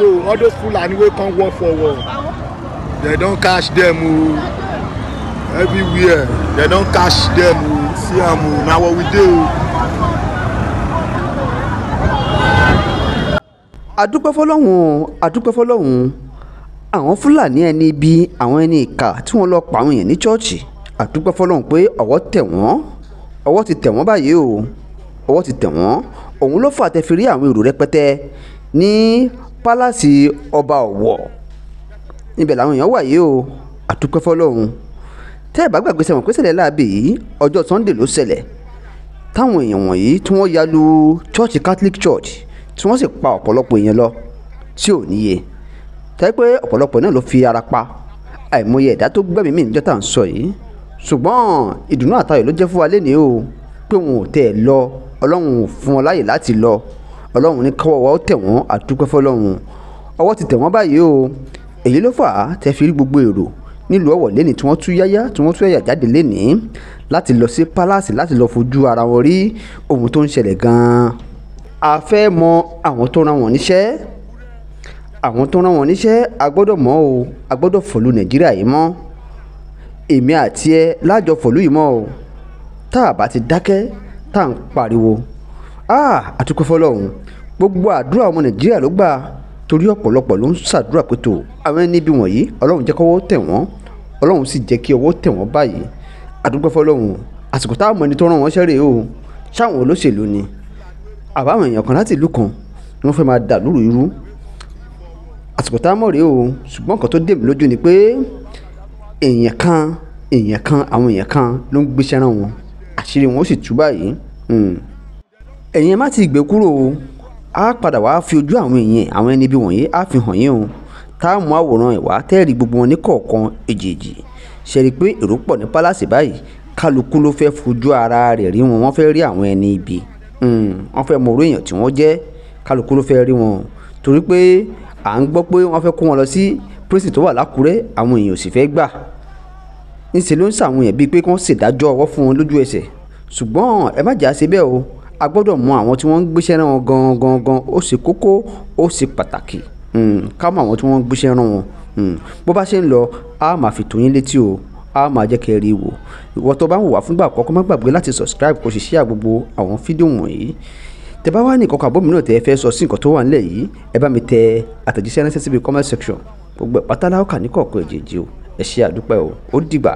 so all those fulani wey come work for war dem don catch dem o everywhere dem don catch dem o see am o na what we dey o. adúpẹ́ fọlọ́hún adúpẹ́ fọlọ́hún àwọn fúlàní ẹni ibi àwọn ẹni ìka tí wọ́n lọ pa àwọn èèyàn ní chọ́ọ̀chì. Adúpẹ́ fọlọ́hún pé ọwọ́ tẹ̀ wọ́n. Ọwọ́ ti tẹ̀ wọ́n báyìí o. Ọwọ́ ti tẹ̀ wọ́n. Òun ló fà tẹ́ fi rí àwọn èrò rẹpẹtẹ ní pálásì ọba ọ̀wọ̀. Ibẹ̀ làwọn èèyàn wà yìí o. Adúpẹ́ fọlọ́hún tẹ́ ẹ̀ bá gbàgbé sẹ́wọ̀n pé ṣẹlẹ̀ láàbì yìí ọjọ́ sunday ló ṣẹlẹ̀. Táwọn èèyàn wọ̀nyí tí wọ́n ya lu church catholic church tí wọ́n sì pa ọ̀pọ̀lọpọ̀ èèyàn lọ tí ò níye. Tẹ́ pé ọ̀pọ̀lọpọ̀ náà ló fi ara pa. Àìmọye ẹ̀dá tó gbẹ̀mí mì níjọ́ tá à ń sọ yìí. Ṣùgbọ́n ìdùnnú àtayọ̀ ló jẹ́ fún wa lénìí o pé wọn ò tẹ̀ lọ ọlọ́run ò fún wọn láyè láti lọ ọlọ́run ní kọ́wọ́ wa ó tẹ̀ wọ́n àdúpẹ́ fọlọ́run ọwọ́ ti tẹ̀ wọ́n báyìí o. Èyí ló fà á tẹ́ fi rí gbogbo èrò nílùú ọ̀wọ̀ lẹ́nìí tí wọ́n tú yáyá tí wọ́n tú ẹ̀yà jáde lẹ́nìí láti lọ sí pálásì láti lọ fojú ara wọn rí ohun tó ń ṣẹlẹ̀ gan-an. A fẹ́ mọ àwọn tó rán wọn níṣẹ́. Àwọn tó rán wọn níṣẹ́ a gbọ́dọ̀ mọ̀ o. A gbọ́dọ̀ fọ̀lú nàìjíríà yìí mọ́. Èmi àti ẹ lájọ fọ̀lú yìí mọ́ o. Tá a bá ti dákẹ́ tá à ń pariwo àtúkọ́ fọlọ́hún gbogbo àdúrà ọmọ nàìjíríà ló gbà. Torí ọ̀pọ̀lọpọ̀ ló ń ṣàdúrà pé tó àwọn ẹni bí wọ̀nyí ọlọ́run jẹ́ kọ́wọ́ tẹ̀ wọ́n. Ọlọ́run sì jẹ́ kí ọwọ́ tẹ̀ wọ́n báyìí. Àdúgbò fọlọ́hún àsìkò táwọn ẹni tó rán wọn ṣẹ́rẹ̀ o. Ṣáwọn olóṣèlú ni. Àbáwọn èèyàn kan láti ìlú kan ni wọ́n fẹ́ máa dà lóru irú. Àsìkò tá a mọ̀ rèé o ṣùgbọ́n nǹkan tó dé mi lójú ni pé èèyàn kan èèyàn kan àwọn èèyàn kan ló ń gbéṣẹ́ rán wọn. Àṣírí wọn ó sì tú báyìí ẹ̀yin má ti gbé kúrò o. Á padà wá fi ojú àwọn èèyàn àwọn ẹni bí wọ̀nyí á fi hàn yín o. Tá a mú àwòrán ẹ̀ wá tẹ́ẹ̀rí gbogbo wọn ní kọ̀ọ̀kan èjèèjì. Ṣe rí i pé èrò pọ̀ ní pálásì báyìí? Kálukú ló fẹ́ fojú ara rẹ̀ rí wọn wọ́n fẹ́ rí àwọn ẹni ibi. Wọ́n fẹ́ mọ orí èèyàn tí wọ́n jẹ́. Kálukú ló fẹ́ rí wọn. Torí pé à ń gbọ́ pé wọ́n fẹ́ kó wọn lọ sí prison tó wà lákùrẹ́ àwọn èèyàn ò sì fẹ́ gbà. Níṣẹ́ ló ń sàwọn èèyàn bíi pé kí wọ́n ṣèdájọ́ ọwọ́ fún wọn lójú ẹsẹ̀. Ṣùgbọ́n ẹ má jà ṣe bẹ́ẹ̀ o a gbọ́dọ̀ mọ àwọn tí wọ́n ń gbéṣẹ́ rán wọn gan gan gan ó ṣe kókó ó ṣe pàtàkì. Ká mọ àwọn tí wọ́n ń gbéṣẹ́ rán wọn. Bó bá ṣe ń lọ a máa fi tó létí o. A máa jẹ́ kẹ́ rí i wò. Ìwọ tó bá ń wò wá fúngbà àkọ́kọ́ má gbàgbé láti subscribe kó sì share gbogbo àwọn fídíò wọ̀nyí. Tẹ́ bá wá ní ìkọkọ àbómìnà tẹ́ fẹ́ sọ sí nǹkan tó wà nílẹ̀ yìí ẹ bá mi tẹ àtẹ̀jíṣẹ́ ránṣẹ́ síbi comment section. Gbogbo ẹ̀ pátá láwọ́ kà ní kọ̀ọ̀kan èjèèjì o. Ẹ ṣé àdúpẹ́ o. Ó dìgbà.